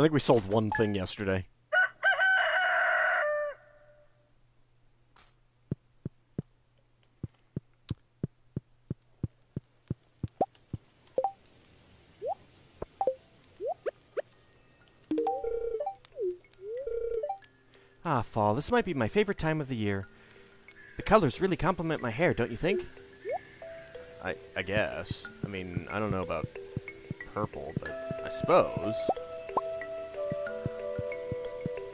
I think we sold one thing yesterday. Ah, fall. This might be my favorite time of the year. The colors really complement my hair, don't you think? I I guess. I mean, I don't know about purple, but I suppose.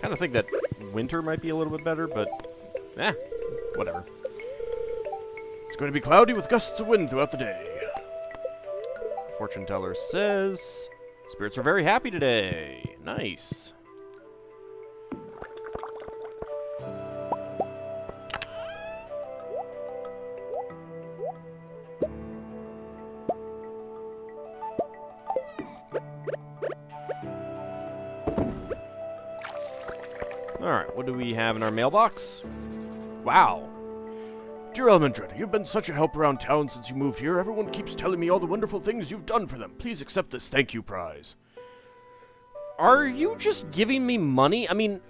Kind of think that winter might be a little bit better, but eh, whatever. It's going to be cloudy with gusts of wind throughout the day. Fortune teller says spirits are very happy today. Nice. Have in our mailbox? Wow. Dear Elmindreda, you've been such a help around town since you moved here. Everyone keeps telling me all the wonderful things you've done for them. Please accept this thank you prize. Are you just giving me money? I mean,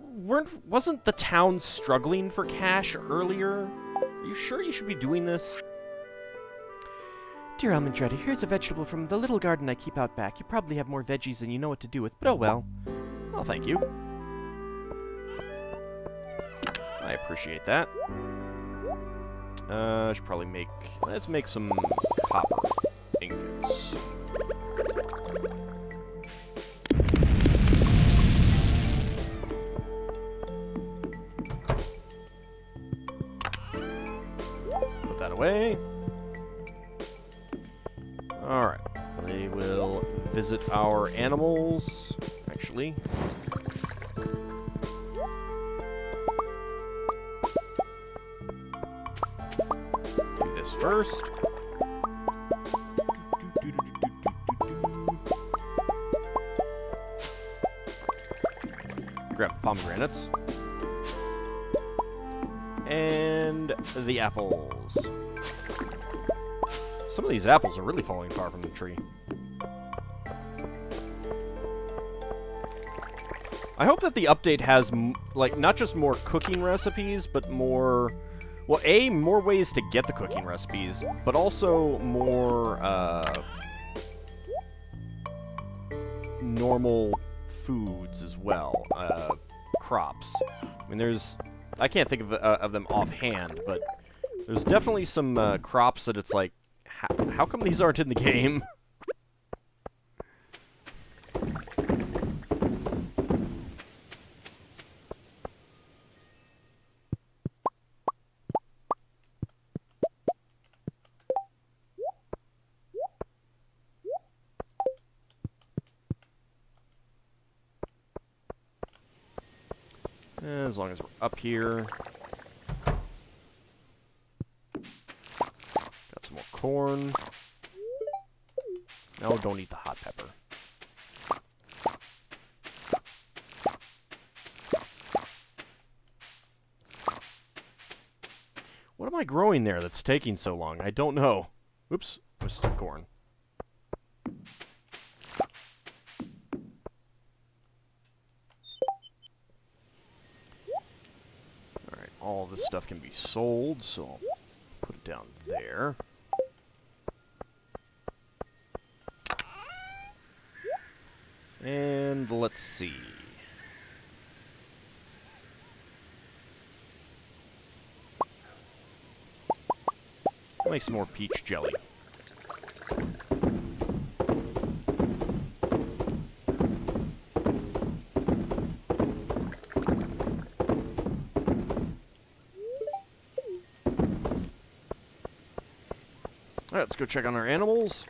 weren't wasn't the town struggling for cash earlier? Are you sure you should be doing this? Dear Elmindreda, here's a vegetable from the little garden I keep out back. You probably have more veggies than you know what to do with, but oh well. Well, thank you. I appreciate that. Uh, I should probably make... Let's make some copper ingots. Put that away. Alright. We will visit our animals. Actually, first. Grab pomegranates. And the apples. Some of these apples are really falling far from the tree. I hope that the update has, like, not just more cooking recipes, but more well, A, more ways to get the cooking recipes, but also more, uh, normal foods as well. Uh, crops. I mean, there's... I can't think of, uh, of them offhand, but there's definitely some uh, crops that it's like, how come these aren't in the game? As long as we're up here. Got some more corn. No, don't eat the hot pepper. What am I growing there that's taking so long? I don't know. Oops, twisted corn. This stuff can be sold, so I'll put it down there. And let's see. make some more peach jelly. Go check on our animals.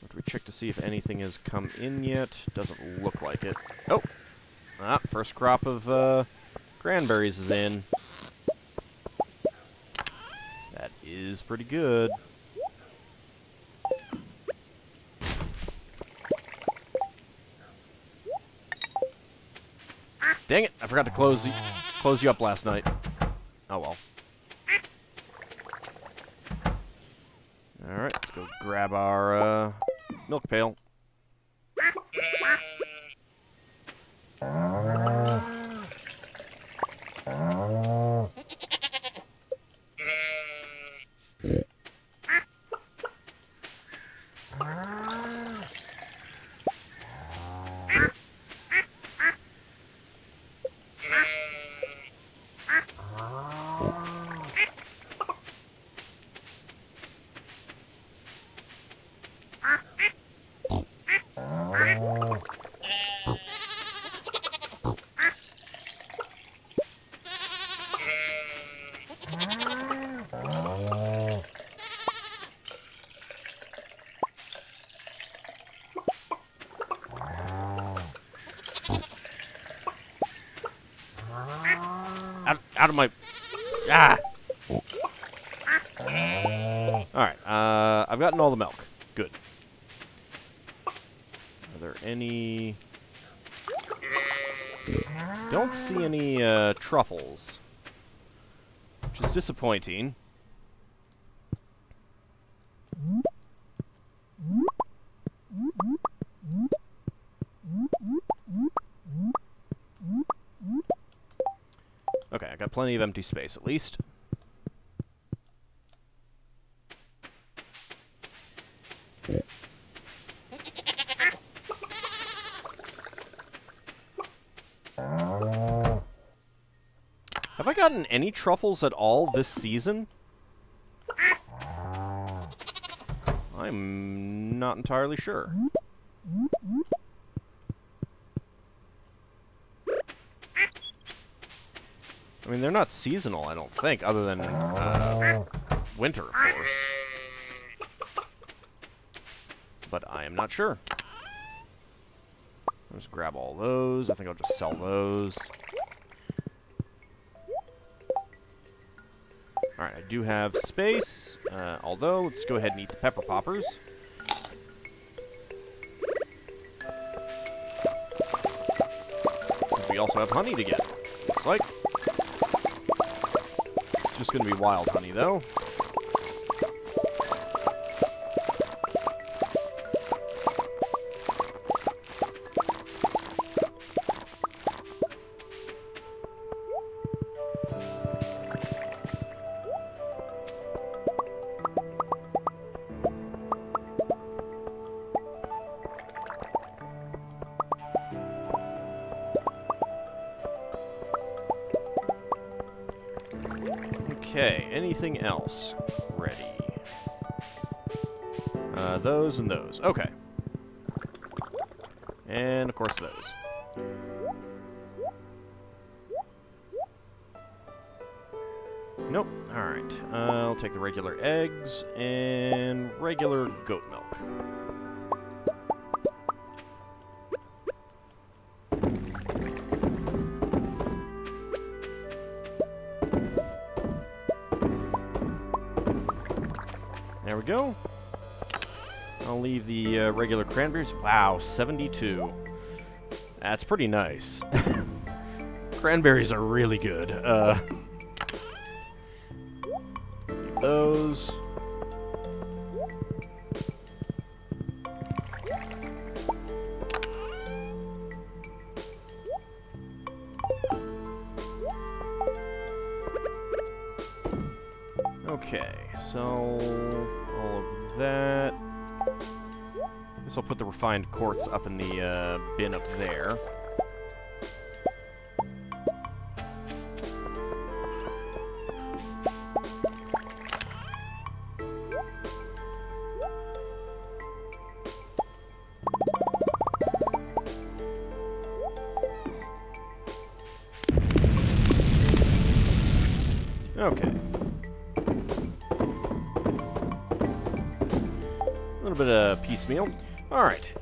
Have we check to see if anything has come in yet? Doesn't look like it. Oh! Ah, first crop of uh, cranberries is in. That is pretty good. Dang it! I forgot to close close you up last night. Oh well. grab our uh, Milk pail. Out, of my... Ah! Alright, uh, I've gotten all the milk. Good. Are there any... Don't see any, uh, truffles. Which is disappointing. Plenty of empty space at least. Have I gotten any truffles at all this season? I'm not entirely sure. I mean, they're not seasonal, I don't think, other than uh, winter, of course. But I am not sure. I'll just grab all those. I think I'll just sell those. Alright, I do have space. Uh, although, let's go ahead and eat the pepper poppers. We also have honey to get. Looks like. Just to be wild honey, though. Those and those. Okay. And, of course, those. Nope. Alright. Uh, I'll take the regular eggs and regular goat cranberries. Wow, 72. That's pretty nice. cranberries are really good. Uh, those. Okay, so all of that. Guess I'll put the refined quartz up in the uh, bin up there.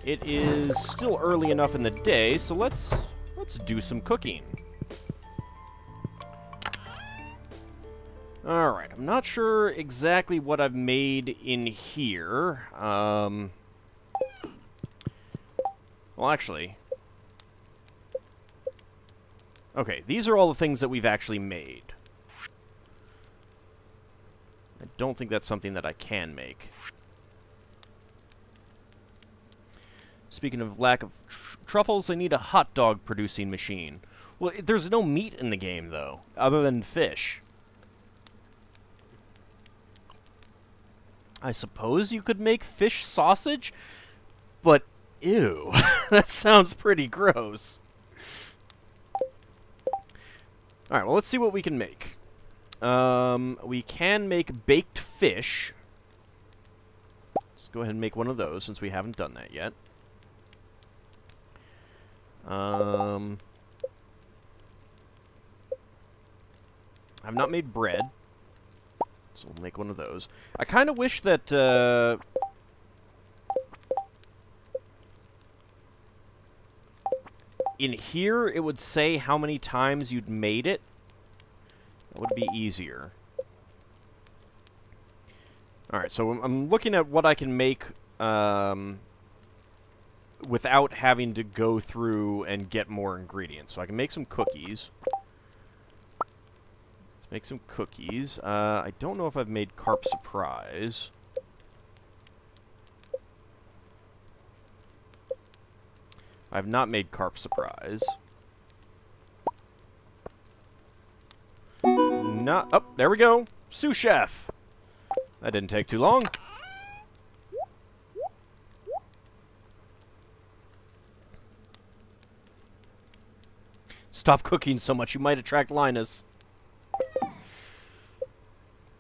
It is still early enough in the day, so let's let's do some cooking. All right, I'm not sure exactly what I've made in here. Um, well, actually, okay, these are all the things that we've actually made. I don't think that's something that I can make. Speaking of lack of tr truffles, I need a hot dog producing machine. Well, it, there's no meat in the game, though, other than fish. I suppose you could make fish sausage, but ew, that sounds pretty gross. Alright, well, let's see what we can make. Um, we can make baked fish. Let's go ahead and make one of those, since we haven't done that yet. Um, I've not made bread. So we'll make one of those. I kind of wish that, uh... In here, it would say how many times you'd made it. That would be easier. Alright, so I'm looking at what I can make, um, without having to go through and get more ingredients. So I can make some cookies. Let's make some cookies. Uh, I don't know if I've made Carp Surprise. I have not made Carp Surprise. Not, oh, there we go. Sous Chef. That didn't take too long. Stop cooking so much, you might attract Linus.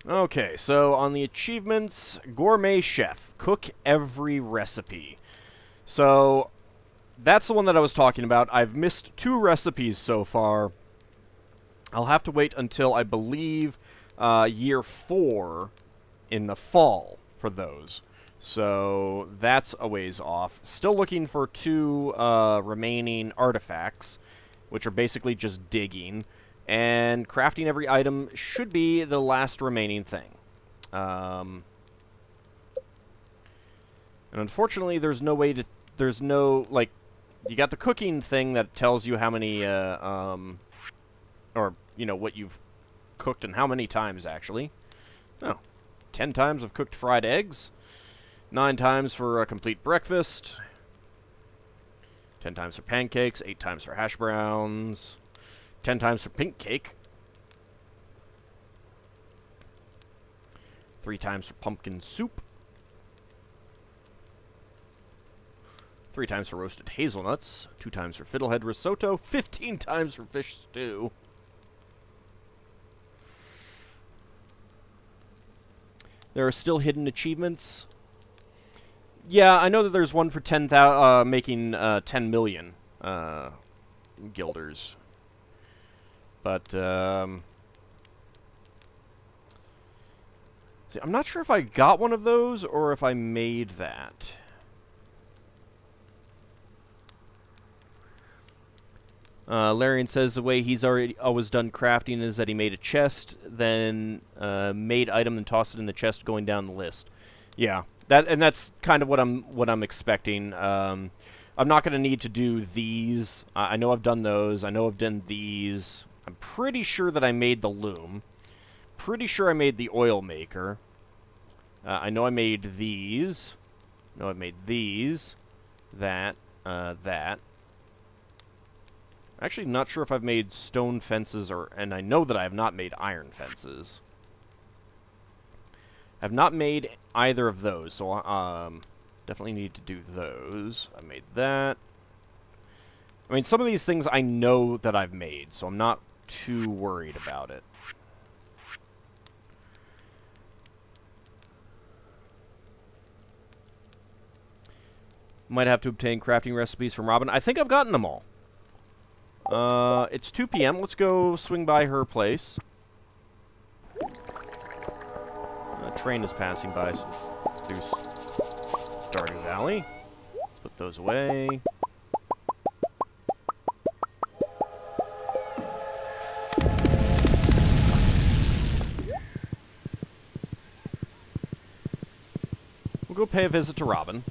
Okay, so on the achievements, Gourmet Chef. Cook every recipe. So, that's the one that I was talking about. I've missed two recipes so far. I'll have to wait until, I believe, uh, year four in the fall for those. So, that's a ways off. Still looking for two uh, remaining artifacts which are basically just digging. And crafting every item should be the last remaining thing. Um, and unfortunately, there's no way to... There's no, like... You got the cooking thing that tells you how many, uh, um... Or, you know, what you've cooked and how many times, actually. Oh. Ten times of cooked fried eggs. Nine times for a complete breakfast. 10 times for pancakes, 8 times for hash browns, 10 times for pink cake, 3 times for pumpkin soup, 3 times for roasted hazelnuts, 2 times for fiddlehead risotto, 15 times for fish stew. There are still hidden achievements. Yeah, I know that there's one for 10,000, uh, making, uh, 10 million, uh, guilders. But, um... See, I'm not sure if I got one of those, or if I made that. Uh, Larian says the way he's already always done crafting is that he made a chest, then uh, made item and tossed it in the chest going down the list. Yeah, that and that's kind of what I'm what I'm expecting. Um, I'm not going to need to do these. I know I've done those. I know I've done these. I'm pretty sure that I made the loom. Pretty sure I made the oil maker. Uh, I know I made these. I know I made these. That. Uh, that. Actually, not sure if I've made stone fences or... And I know that I have not made iron fences. I've not made either of those, so um, definitely need to do those. I made that. I mean, some of these things I know that I've made, so I'm not too worried about it. Might have to obtain crafting recipes from Robin. I think I've gotten them all. Uh, it's 2 p.m. Let's go swing by her place. Train is passing by through Stardew Valley. Let's put those away. We'll go pay a visit to Robin.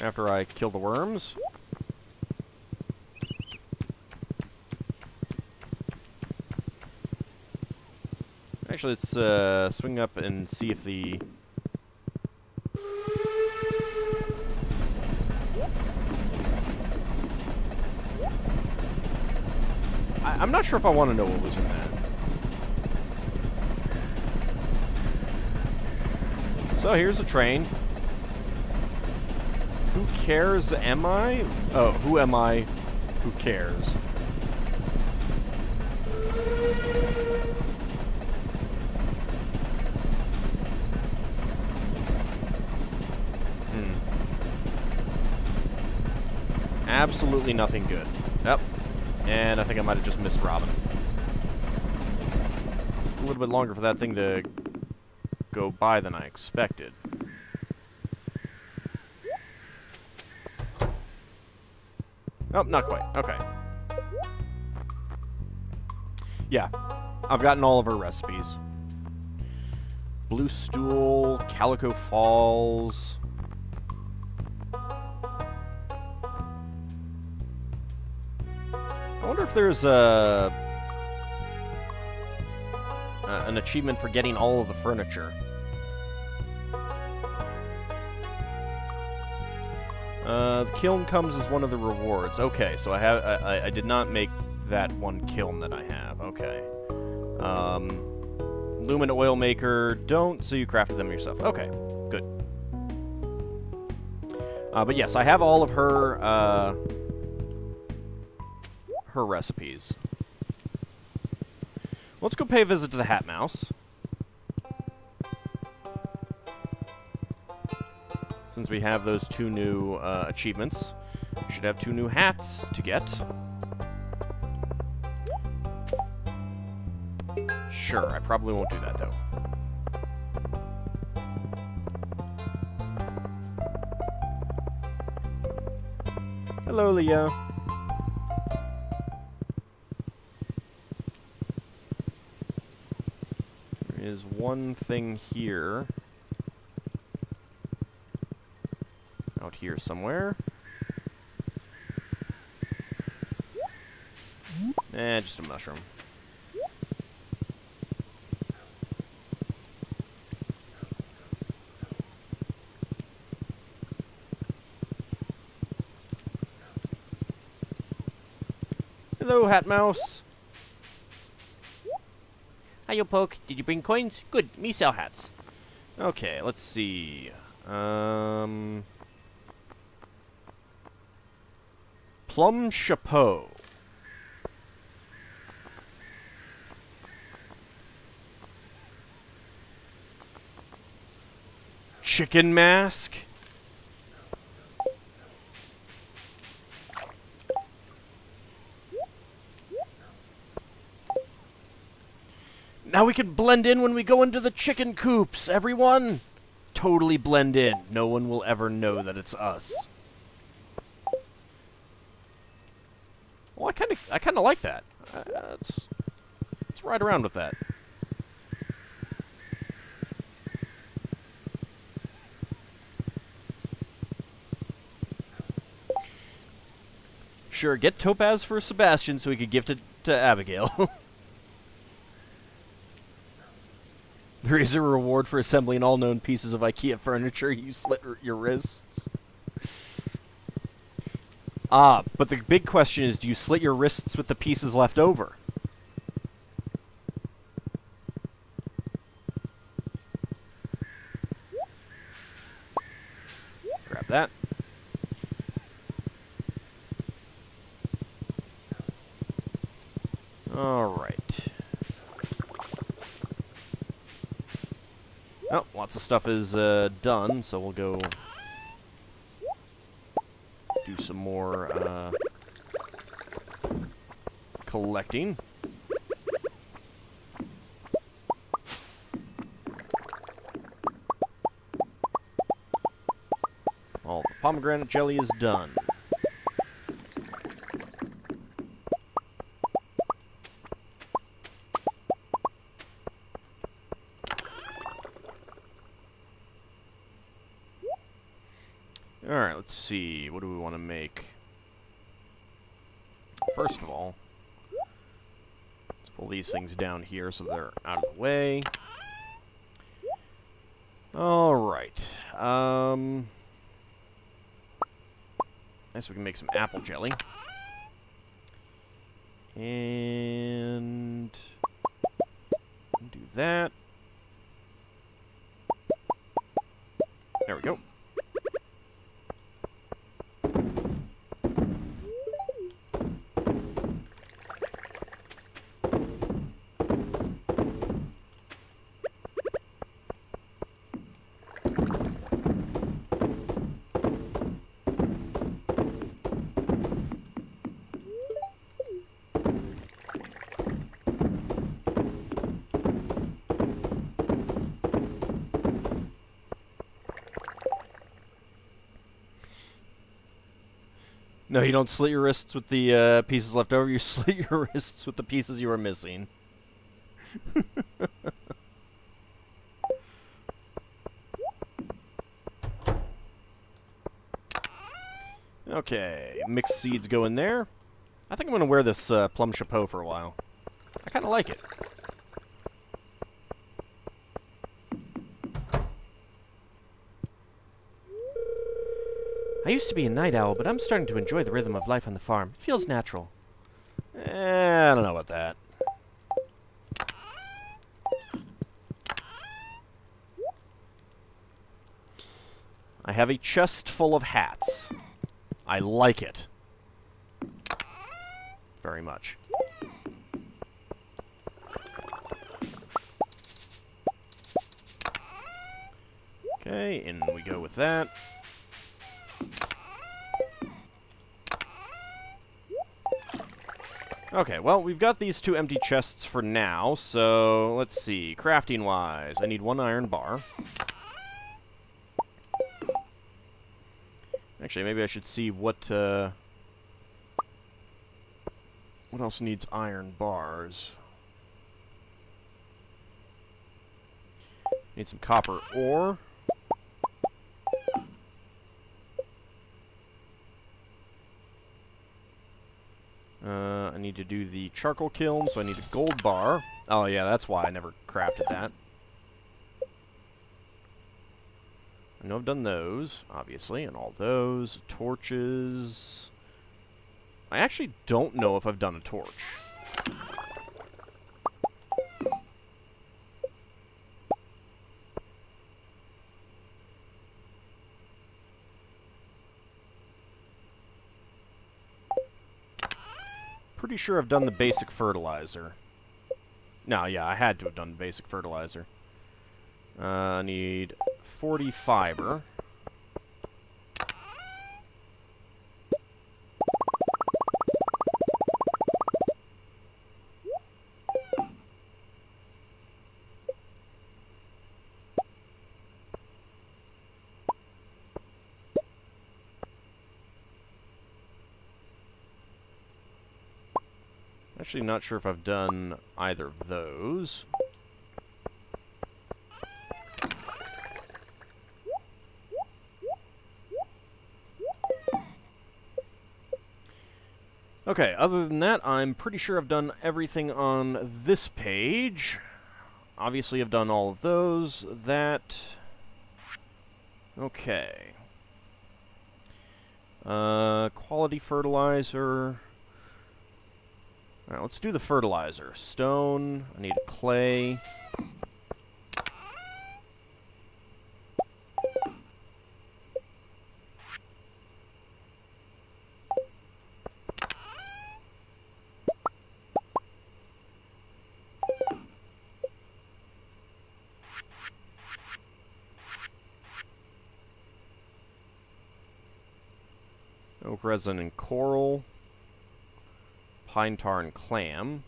After I kill the worms. Actually, let's uh, swing up and see if the... I I'm not sure if I want to know what was in that. So here's a train. Who cares am I? Oh, who am I? Who cares? Hmm. Absolutely nothing good. Yep. And I think I might have just missed Robin. A little bit longer for that thing to go by than I expected. Oh, not quite. Okay. Yeah. I've gotten all of her recipes. Blue Stool, Calico Falls. If there's a... Uh, an achievement for getting all of the furniture. Uh, the kiln comes as one of the rewards. Okay, so I have I, I did not make that one kiln that I have. Okay. Um, lumen oil maker, don't, so you crafted them yourself. Okay, good. Uh, but yes, I have all of her uh, her recipes. Let's go pay a visit to the Hat Mouse. Since we have those two new uh, achievements, we should have two new hats to get. Sure, I probably won't do that, though. Hello, Leo. One thing here. Out here somewhere. Eh, just a mushroom. Hello, Hat Mouse. Hiyo, Poke. Did you bring coins? Good. Me sell hats. Okay, let's see. Um... Plum Chapeau. Chicken Mask. Now we can blend in when we go into the chicken coops, everyone! Totally blend in. No one will ever know that it's us. Well, I kind of, I kind of like that. Uh, let's, let's ride around with that. Sure, get Topaz for Sebastian so he could gift it to Abigail. there is a reward for assembling all known pieces of IKEA furniture. You slit your wrists. Ah, but the big question is, do you slit your wrists with the pieces left over? Grab that. Alright. Oh, lots of stuff is uh, done, so we'll go do some more uh, collecting. All the pomegranate jelly is done. Alright, let's see. What do we want to make? First of all, let's Pull these things down here so they're out of the way. Alright. Um... I guess we can make some apple jelly. And... Do that. There we go. No, you don't slit your wrists with the uh, pieces left over. You slit your wrists with the pieces you were missing. okay, mixed seeds go in there. I think I'm going to wear this uh, plum chapeau for a while. I kind of like it. I used to be a night owl, but I'm starting to enjoy the rhythm of life on the farm. It feels natural. Eh, I don't know about that. I have a chest full of hats. I like it. Very much. Okay, in we go with that. Okay, well, we've got these two empty chests for now, so let's see. Crafting-wise, I need one iron bar. Actually, maybe I should see what, uh... What else needs iron bars? Need some copper ore. Uh, I need to do the charcoal kiln, so I need a gold bar. Oh yeah, that's why I never crafted that. I know I've done those, obviously, and all those. Torches. I actually don't know if I've done a torch. Sure I've done the basic fertilizer. No, yeah, I had to have done the basic fertilizer. Uh, I need 40 fiber. Actually not sure if I've done either of those. Okay, other than that, I'm pretty sure I've done everything on this page. Obviously, I've done all of those. That... Okay. Uh, quality fertilizer... Alright, let's do the fertilizer. Stone, I need clay... Oak resin and coral. Pine tar and clam.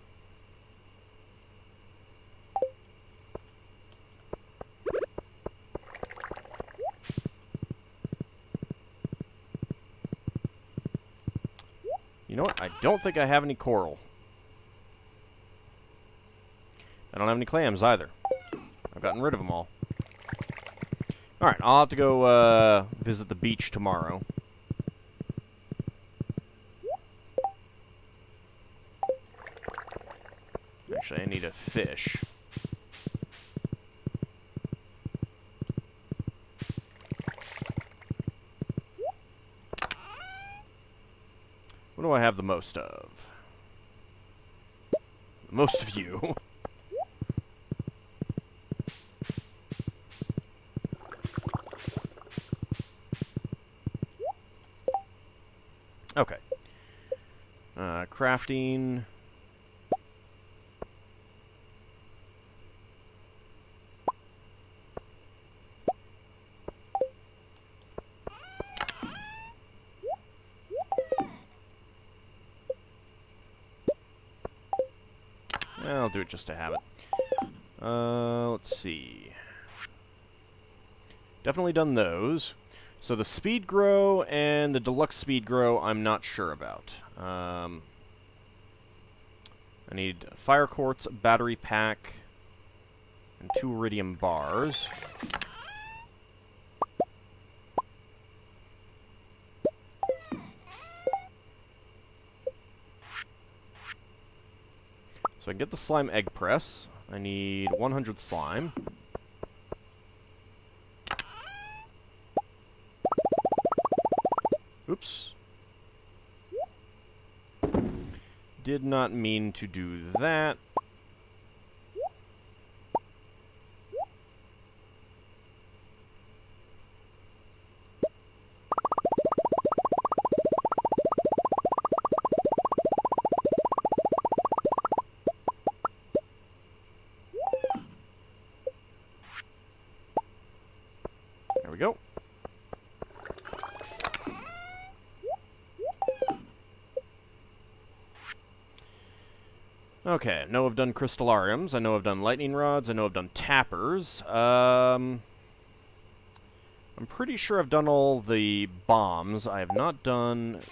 You know what? I don't think I have any coral. I don't have any clams either. I've gotten rid of them all. Alright, I'll have to go uh, visit the beach tomorrow. Actually. I need a fish. What do I have the most of? Most of you. okay. Uh, crafting. Just to have it. Uh, let's see. Definitely done those. So the Speed-Gro and the deluxe Speed-Gro, I'm not sure about. Um, I need fire quartz, battery pack, and two iridium bars. The slime egg press. I need 100 slime. Oops. Did not mean to do that. There we go. Okay, I know I've done crystalariums, I know I've done lightning rods, I know I've done tappers. Um, I'm pretty sure I've done all the bombs. I have not done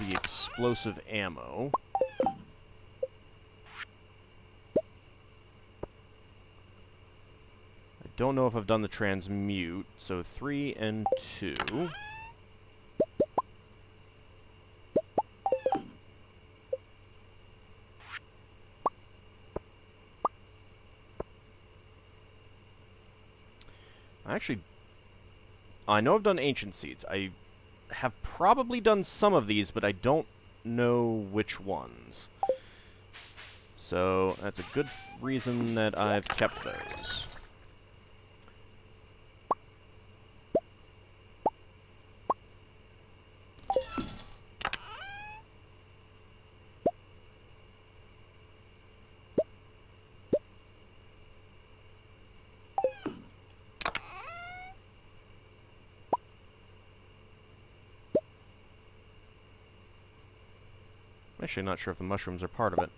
the explosive ammo. I don't know if I've done the transmute, so 3 and 2. I actually... I know I've done Ancient Seeds. I have probably done some of these, but I don't know which ones. So, that's a good reason that I've kept those. Actually not sure if the mushrooms are part of it.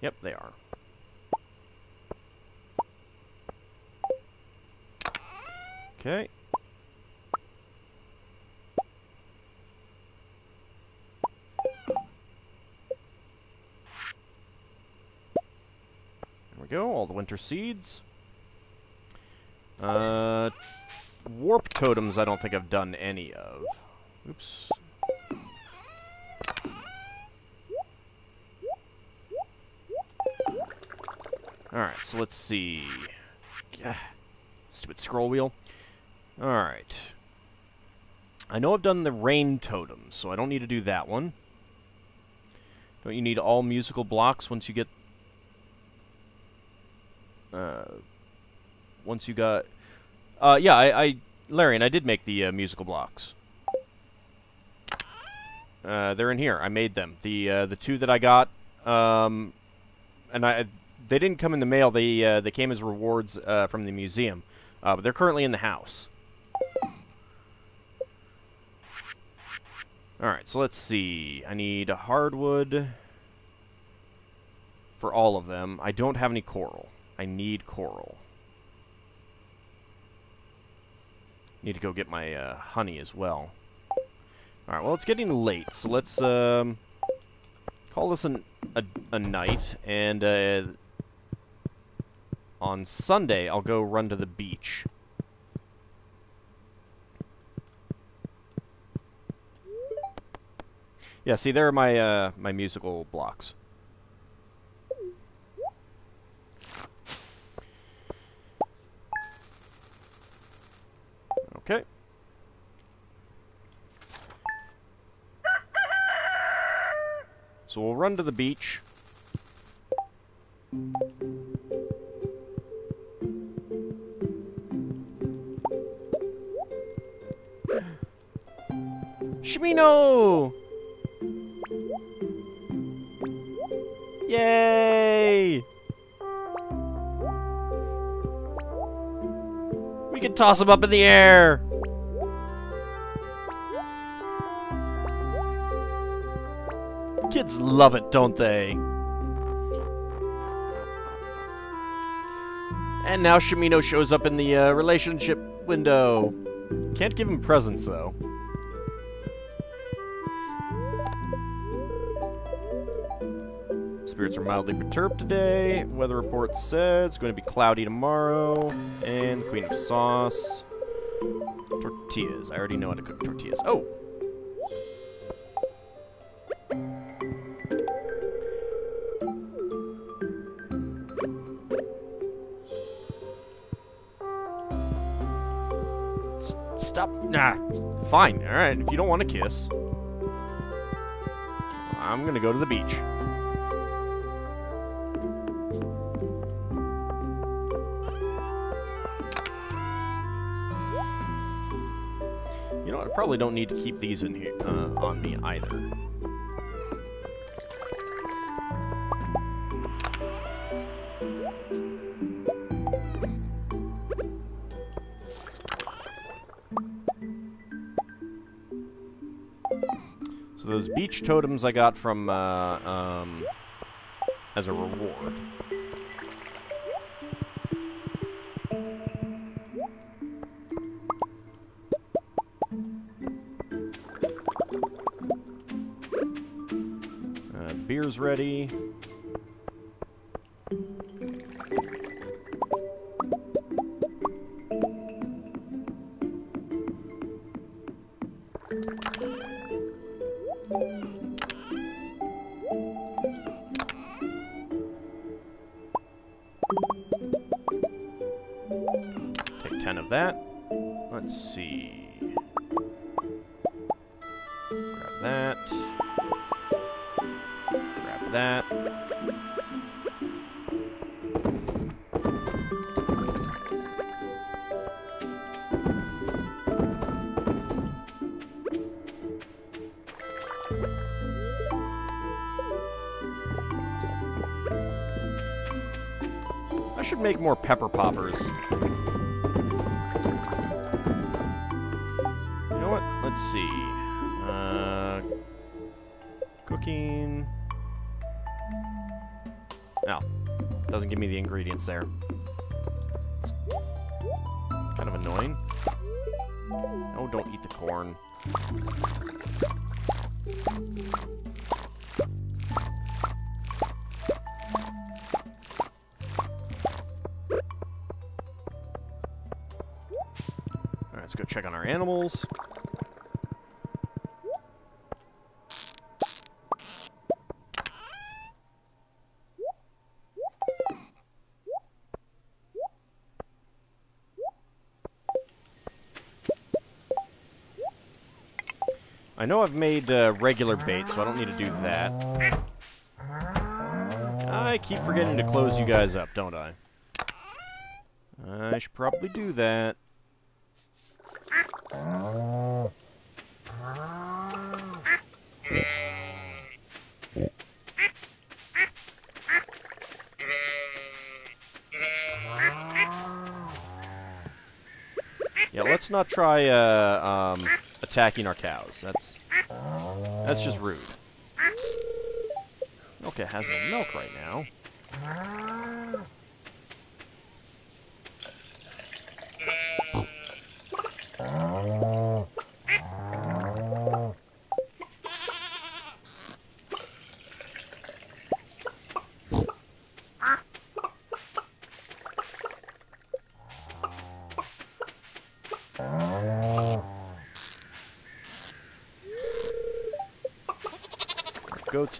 Yep, they are. Okay. There we go, all the winter seeds. Uh, warp totems I don't think I've done any of. Oops. Alright, so let's see. Yeah. Stupid scroll wheel. Alright. I know I've done the rain totem, so I don't need to do that one. Don't you need all musical blocks once you get... Uh, once you got... Uh, yeah, I, I Larian, I did make the uh, musical blocks. Uh, they're in here. I made them. The uh, the two that I got, um, and I they didn't come in the mail. They uh, they came as rewards uh, from the museum, uh, but they're currently in the house. All right, so let's see. I need a hardwood for all of them. I don't have any coral. I need coral. Need to go get my uh, honey as well. Alright, well, it's getting late, so let's um, call this an, a, a night, and uh, on Sunday, I'll go run to the beach. Yeah, see, there are my, uh, my musical blocks. So we'll run to the beach. Shimino! Yay! We can toss him up in the air! Love it, don't they? And now Shimino shows up in the uh, relationship window. Can't give him presents, though. Spirits are mildly perturbed today. Weather report says it's going to be cloudy tomorrow. And the Queen of Sauce. Tortillas. I already know how to cook tortillas. Oh! Nah. Fine. Alright. If you don't want to kiss, I'm to go to the beach. You know? I probably don't need to keep these in here uh, on me either. Beach totems I got from uh, um, as a reward. Uh, beer's ready. Animals. I know I've made uh, regular bait, so I don't need to do that. I keep forgetting to close you guys up, don't I? I should probably do that. Yeah, let's not try uh, um, attacking our cows. That's that's just rude. Okay, has no milk right now.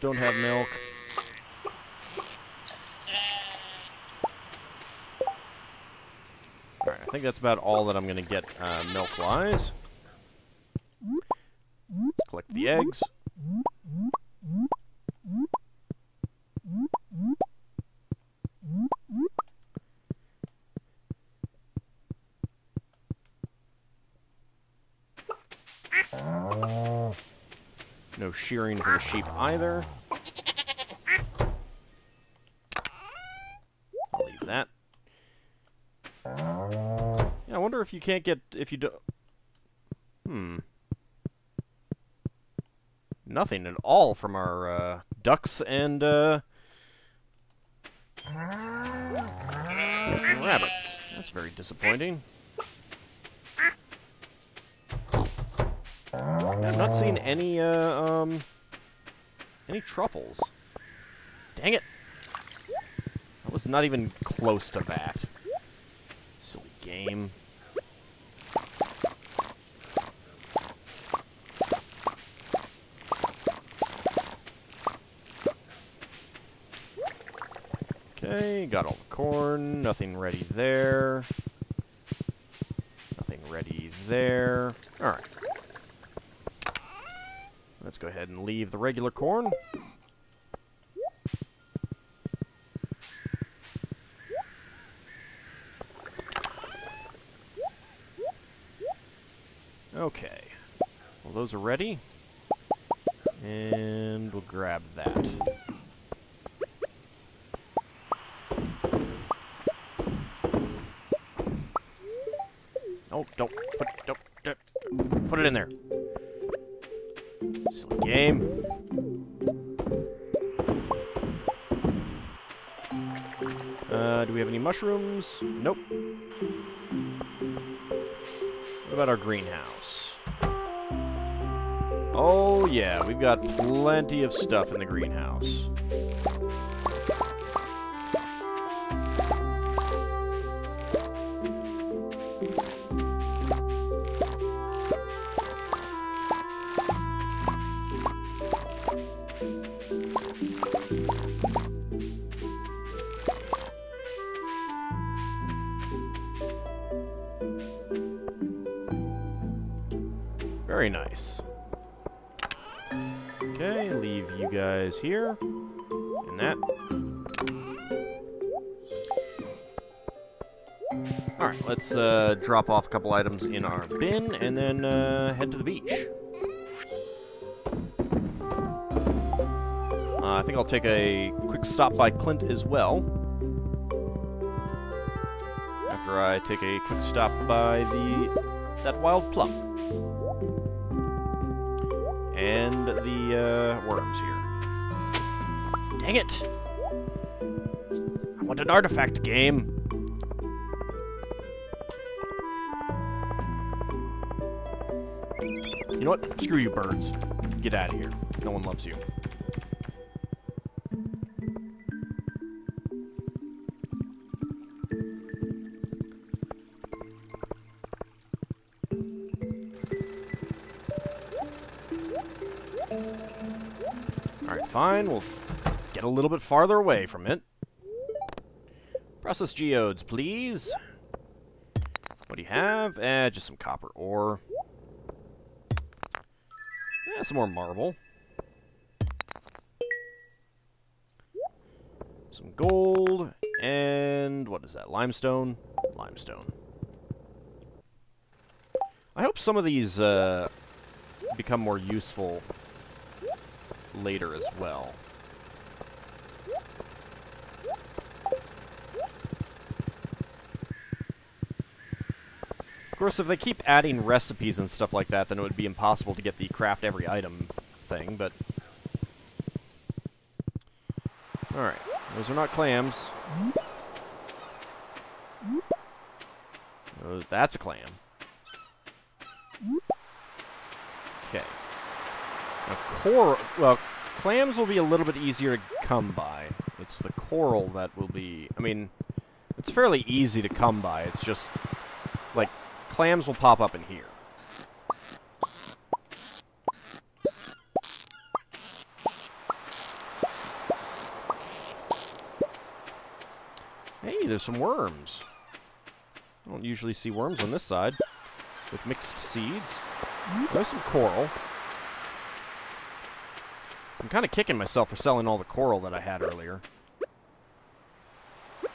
Don't have milk. Alright, I think that's about all that I'm going to get uh, milk-wise. Collect the eggs. No shearing for the sheep either. That. Yeah, I wonder if you can't get if you do. Hmm. Nothing at all from our uh, ducks and uh, rabbits. That's very disappointing. I'm not seeing any, uh, um, any truffles. Dang it. Was not even close to that. Silly game. Okay, got all the corn. Nothing ready there. Nothing ready there. Alright. Let's go ahead and leave the regular corn. Okay. Well, those are ready. And we'll grab that. Oh, don't put don't, don't put it in there. Silly game. Uh, do we have any mushrooms? Nope. What about our greenhouse? Yeah, we've got plenty of stuff in the greenhouse. Very nice. Guys here. And that. Alright, let's uh, drop off a couple items in our bin and then uh, head to the beach. Uh, I think I'll take a quick stop by Clint as well. After I take a quick stop by the that wild plum and the uh, worms here. Dang it! I want an artifact game. You know what? Screw you, birds. Get out of here. No one loves you. Alright, fine. We'll little bit farther away from it. Process geodes, please. What do you have? Eh, just some copper ore. Eh, some more marble. Some gold. And what is that? Limestone? Limestone. I hope some of these uh, become more useful later as well. Course, if they keep adding recipes and stuff like that, then it would be impossible to get the craft every item thing, but... Alright, those are not clams. Oh, that's a clam. Okay. Now, coral... Well, clams will be a little bit easier to come by. It's the coral that will be... I mean, it's fairly easy to come by. It's just clams will pop up in here. Hey, there's some worms. I don't usually see worms on this side with mixed seeds. There's some coral. I'm kind of kicking myself for selling all the coral that I had earlier. Go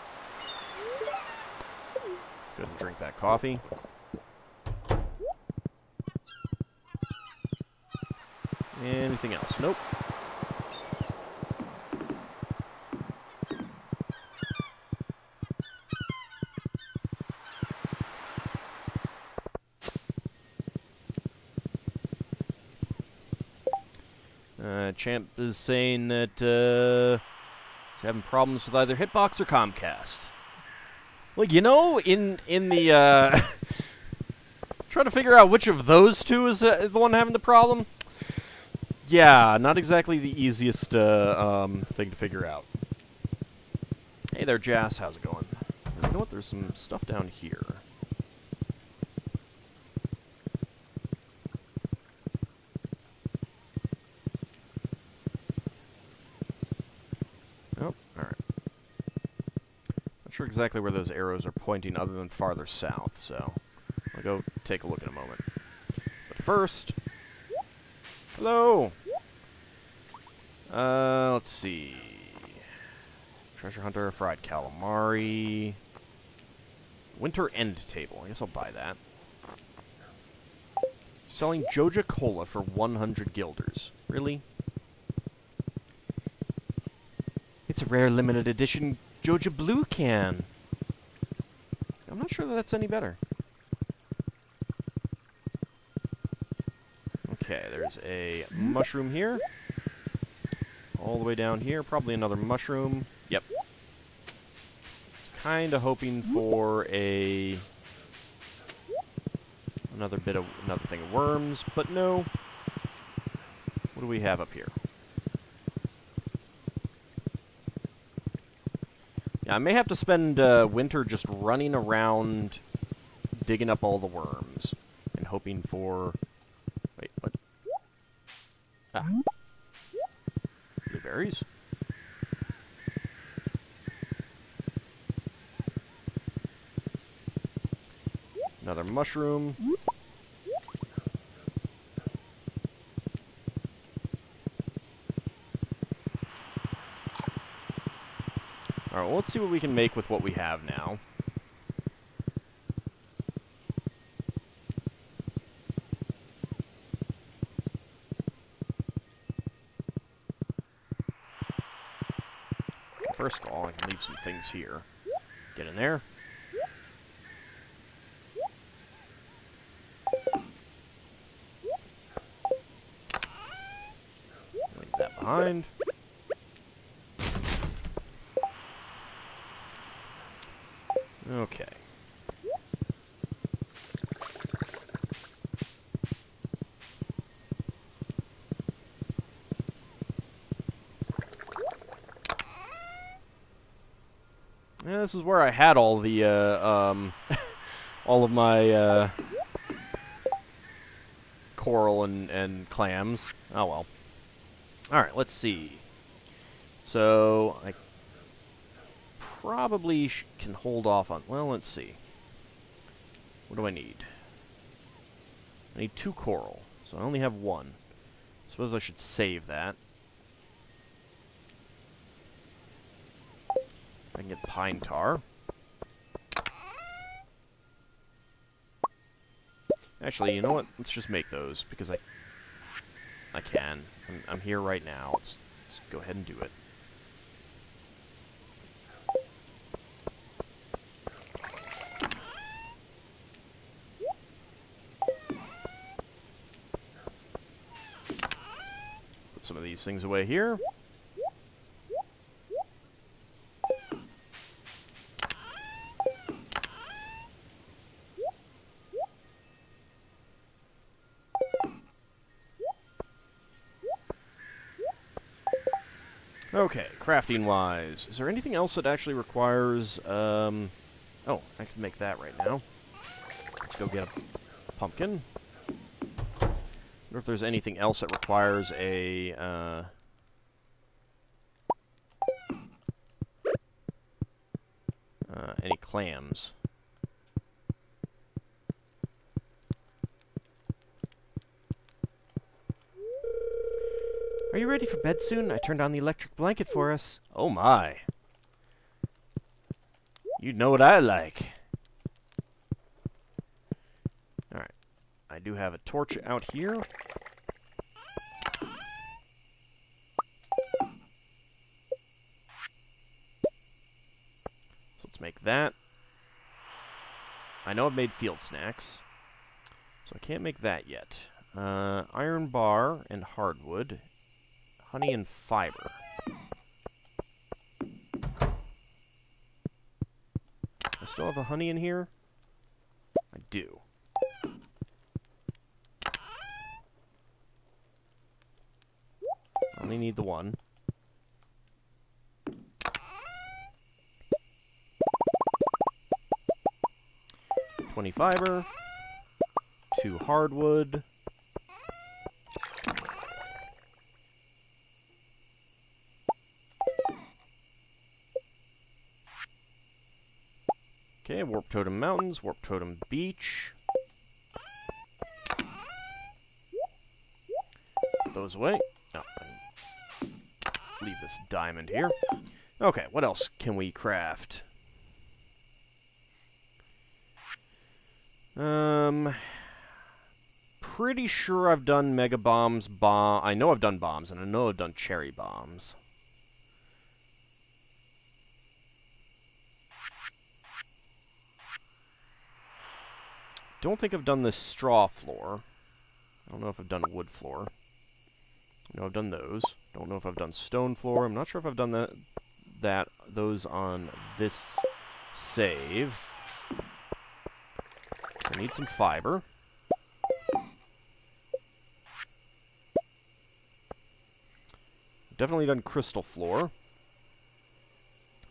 and drink that coffee. Anything else? Nope. Uh, Champ is saying that uh, he's having problems with either Hitbox or Comcast. Well, you know, in in the uh, trying to figure out which of those two is uh, the one having the problem. Yeah, not exactly the easiest uh, um, thing to figure out. Hey there, Jas. How's it going? You know what? There's some stuff down here. Oh, alright. Not sure exactly where those arrows are pointing other than farther south, so I'll go take a look in a moment. But first... Hello! Uh, let's see. Treasure Hunter, Fried Calamari. Winter End Table. I guess I'll buy that. Selling Joja Cola for 100 guilders. Really? It's a rare limited edition Joja Blue can. I'm not sure that that's any better. Okay, there's a mushroom here. All the way down here, probably another mushroom. Yep. Kind of hoping for a another bit of another thing of worms, but no. What do we have up here? Yeah, I may have to spend uh, winter just running around digging up all the worms and hoping for. Ah. Blueberries. Another mushroom. Alright, well, let's see what we can make with what we have now. First of all, I can leave some things here. Get in there. Leave that behind. Okay. Yeah, this is where I had all the, uh, um, all of my, uh, coral and, and clams. Oh, well. Alright, let's see. So, I probably can hold off on... Well, let's see. What do I need? I need two coral, so I only have one. I Suppose I should save that. I can get pine tar. Actually, you know what? Let's just make those, because I... I can. I'm, I'm here right now. Let's, let's go ahead and do it. Put some of these things away here. Okay, crafting wise. Is there anything else that actually requires, um... Oh, I can make that right now. Let's go get a pumpkin. wonder if there's anything else that requires a, uh... Uh, clams. You ready for bed soon? I turned on the electric blanket for us. Oh my. You know what I like. Alright. I do have a torch out here. So let's make that. I know I've made field snacks. So I can't make that yet. Uh, iron bar and hardwood. Honey and fiber. I still have a honey in here? I do. Only need the one. Twenty fiber. Two hardwood. Okay, Warp Totem Mountains, Warp Totem Beach. Those away. Oh, leave this diamond here. Okay, what else can we craft? Um, pretty sure I've done mega bombs, bomb. I know I've done bombs, and I know I've done cherry bombs. Don't think I've done the straw floor. I don't know if I've done wood floor. No, I've done those. Don't know if I've done stone floor. I'm not sure if I've done that that those on this save. I need some fiber. Definitely done crystal floor.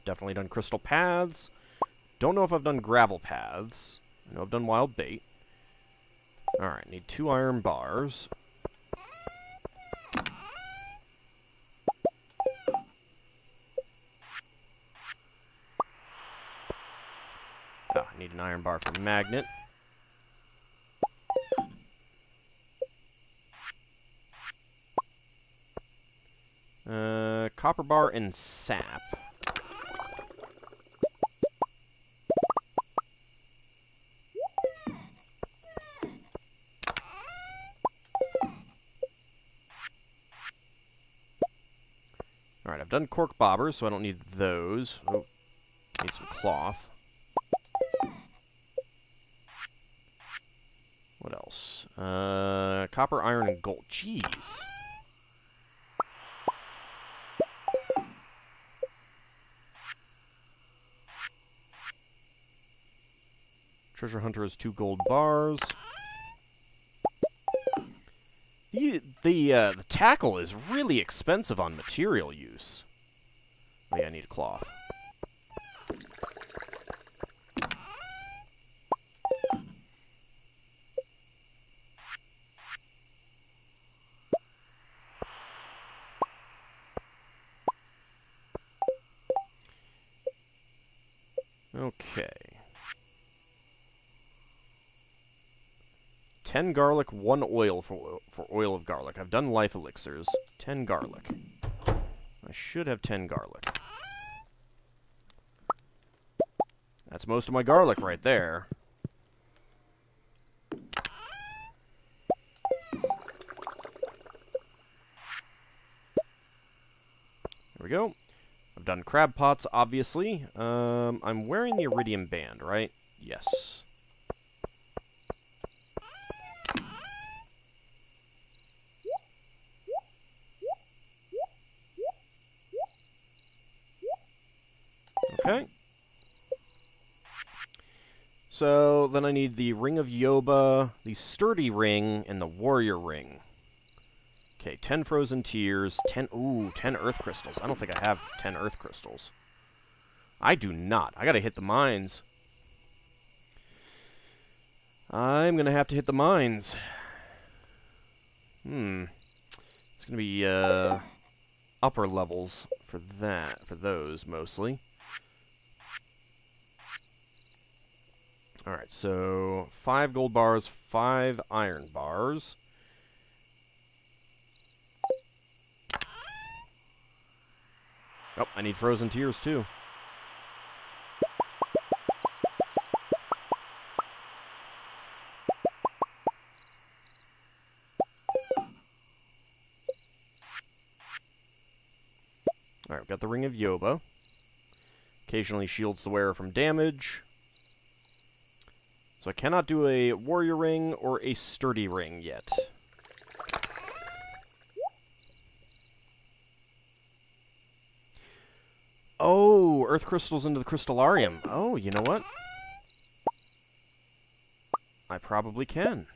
Definitely done crystal paths. Don't know if I've done gravel paths. Know I've done wild bait. Alright, need two iron bars. I need an iron bar for magnet. Uh, copper bar and sap. Done cork bobbers, so I don't need those. Oh, need some cloth. What else? Uh, copper, iron, and gold. Jeez. Treasure Hunter has two gold bars. The the, uh, the tackle is really expensive on material use. Oh yeah, I need a cloth. Okay. Ten garlic, one oil for, for oil of garlic. I've done life elixirs. Ten garlic. I should have ten garlic. That's most of my garlic right there. There we go. I've done crab pots, obviously. Um, I'm wearing the iridium band, right? Yes. Okay. So, then I need the Ring of Yoba, the Sturdy Ring, and the Warrior Ring. Okay, 10 Frozen Tears, 10... Ooh, 10 Earth Crystals. I don't think I have 10 Earth Crystals. I do not. I gotta hit the mines. I'm gonna have to hit the mines. Hmm. It's gonna be, uh... Upper levels for that, for those, mostly. Alright, so five gold bars, five iron bars. Oh, I need frozen tears too. Alright, we've got the Ring of Yoba. Occasionally shields the wearer from damage. So I cannot do a warrior ring or a sturdy ring yet. Oh, earth crystals into the crystalarium. Oh, you know what? I probably can.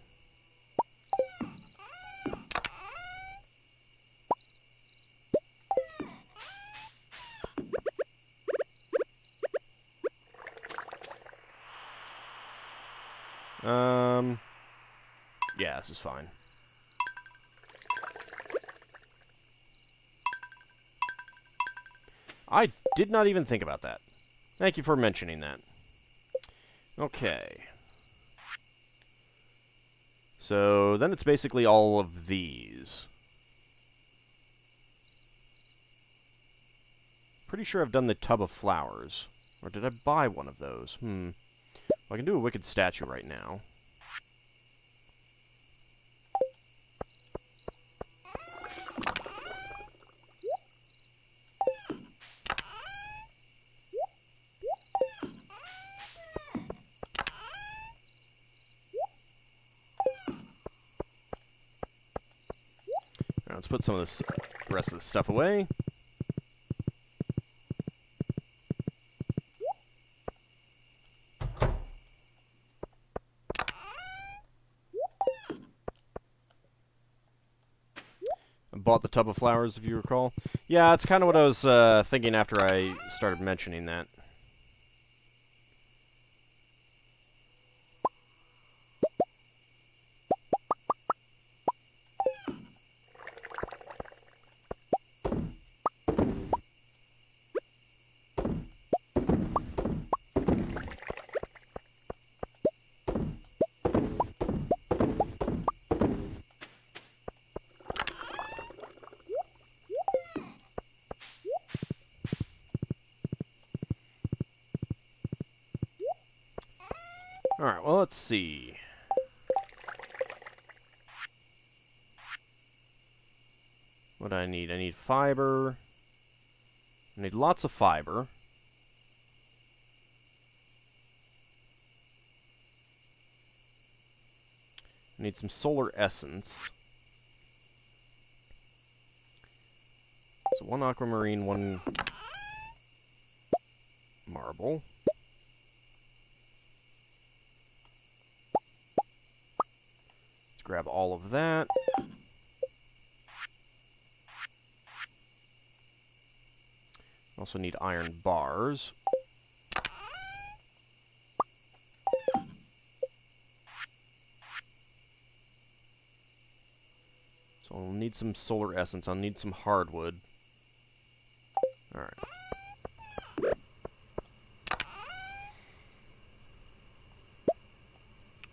Fine. I did not even think about that. Thank you for mentioning that. Okay. So, then it's basically all of these. Pretty sure I've done the tub of flowers. Or did I buy one of those? Hmm. Well, I can do a wicked statue right now. Put some of this rest of the stuff away. Bought the tub of flowers, if you recall. Yeah, that's kind of what I was uh, thinking after I started mentioning that. Alright, well, let's see. What do I need? I need fiber. I need lots of fiber. Need some solar essence. So one aquamarine, one marble. Let's grab all of that. Also need iron bars. So I'll need some solar essence. I'll need some hardwood. Alright.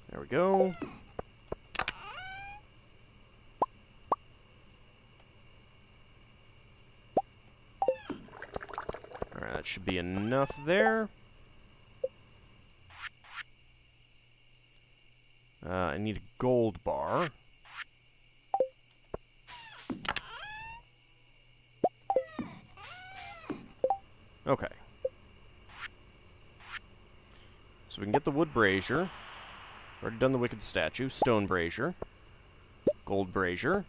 There we go. Alright, that should be enough there. Uh, I need a gold bar. Okay. So we can get the wood brazier. Already done the wicked statue. Stone brazier. Gold brazier.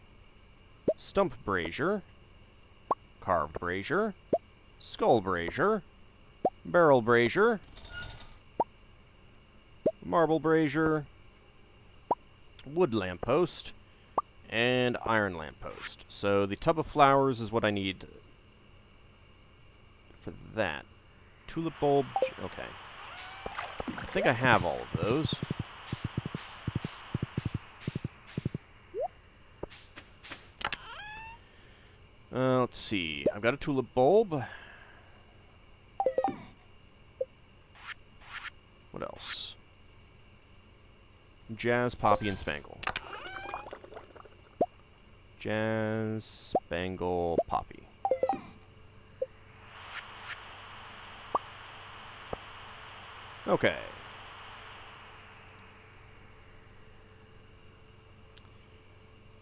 Stump brazier. Carved brazier. Skull brazier. Barrel brazier. Marble brazier. Wood lamppost. And iron lamppost. So the tub of flowers is what I need for that. Tulip bulb. Okay. I think I have all of those. Uh, let's see. I've got a tulip bulb. What else? Jazz, Poppy, and Spangle. Jazz, Spangle, Poppy. Okay.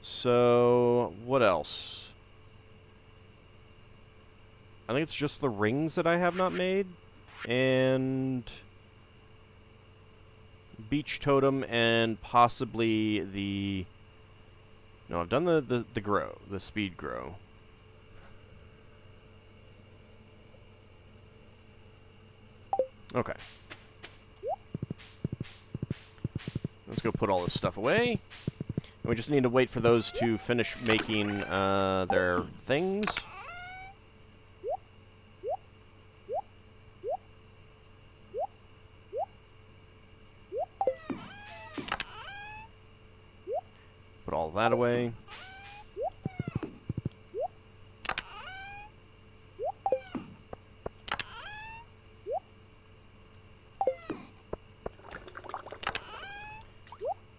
So, what else? I think it's just the rings that I have not made. And... Beach Totem and possibly the... No, I've done the, the, the grow, the Speed-Gro. Okay. Let's go put all this stuff away. And we just need to wait for those to finish making uh, their things. Put all that away.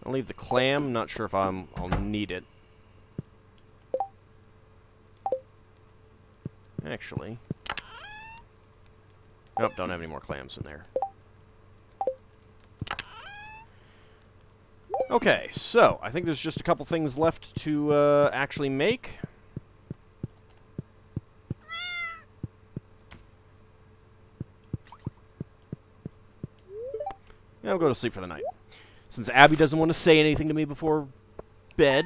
I'll leave the clam. Not sure if I'm, I'll need it. Actually. Nope, don't have any more clams in there. Okay, so I think there's just a couple things left to uh, actually make. Yeah, I'll go to sleep for the night. Since Abby doesn't want to say anything to me before bed,